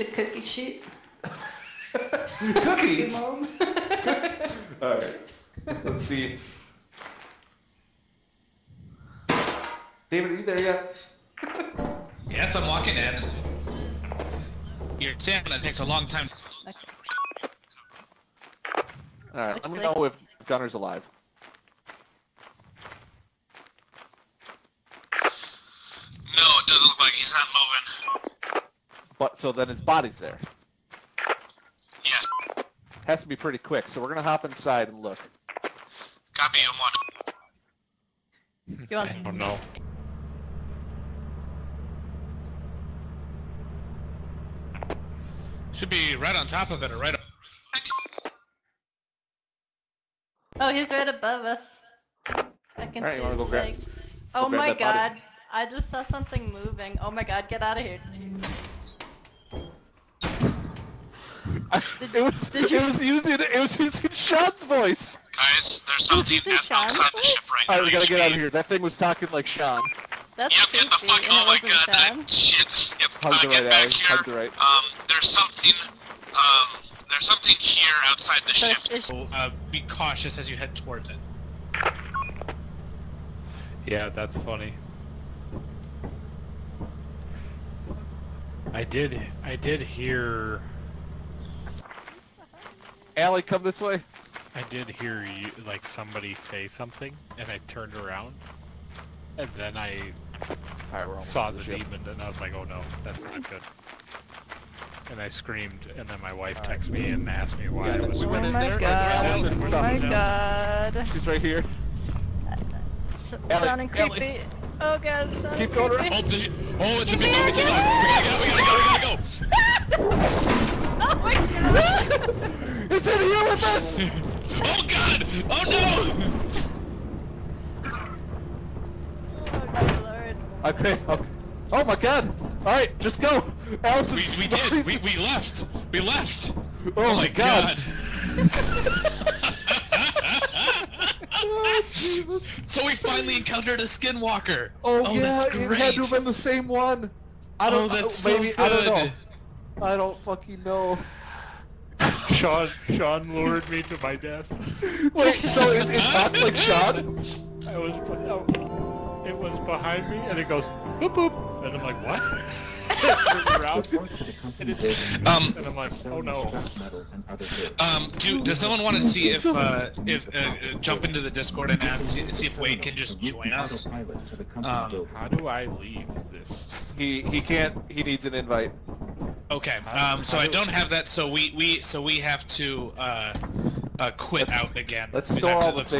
it a cookie sheet? Cookies! Moans? Alright. Let's see. David, are you there yet? Yes, I'm walking in. Your stamina takes a long time. Okay. Alright, Looks let me like- know if Gunner's alive. No, it doesn't look like he's not moving. But so then his body's there. Yes. Has to be pretty quick, so we're gonna hop inside and look. Copy, I'm watching. You want? Oh no. Should be right on top of it or right up. Oh, he's right above us. I can Alright, see you go his grab- legs. go Oh grab my that body? god. I just saw something moving. Oh my god, get out of here. It was did it you- was using it was using Shawn's voice. Guys, there's something you say out- Shawn's outside the ship right now. Alright, we gotta get out of here. That thing was talking like Shawn. That's Yep, creepy. get the fuck. Oh my god, Shawn. that shit. Yep, Hug uh, the get right, back Allie, here. hug the right. Um, there's something. Um, there's something here outside the So ship. So, uh, be cautious as you head towards it. Yeah, that's funny. I did I did hear Allie, come this way. I did hear you like somebody say something and I turned around and then I Alright, saw to the demon and I was like, oh no, that's not good. And I screamed and then my wife texted me and asked me why Yeah, I was we Oh in my there, god. Allison Oh my oh on- god. She's right here. S- Ellie, sounding Ellie. creepy. Oh god, sounding Keep going creepy. Oh, did you? Oh, it's a big dog. It's dog. We gotta go. We gotta go. We gotta Oh my god. It's with us! Oh God! Oh no! Oh good lord. Okay, okay. Oh my god! Alright, just go! Allison, We, we did. We, we left. We left. Oh, oh my god! Oh, Jesus. so we finally encountered a skinwalker. Oh, oh yeah, that's it had to have been the same one. I don't Oh, that's so maybe I don't know. good. I don't fucking know. Shawn Shawn lured me to my death. Wait, so it, it talked like Shawn? I was it was behind me and it goes boop boop and I'm like what? I turned around and, it's, Um, and I'm like oh no. Um, do, does someone want to see if, uh, if, uh, uh, jump into the Discord and ask, see, see if Wade can just join us? Um, How do I leave this? He he can't. He needs an invite. Okay, um, so I do- don't have that, so we, we, so we have to, uh, uh, quit Let's- out again. Let's because store all the looks things.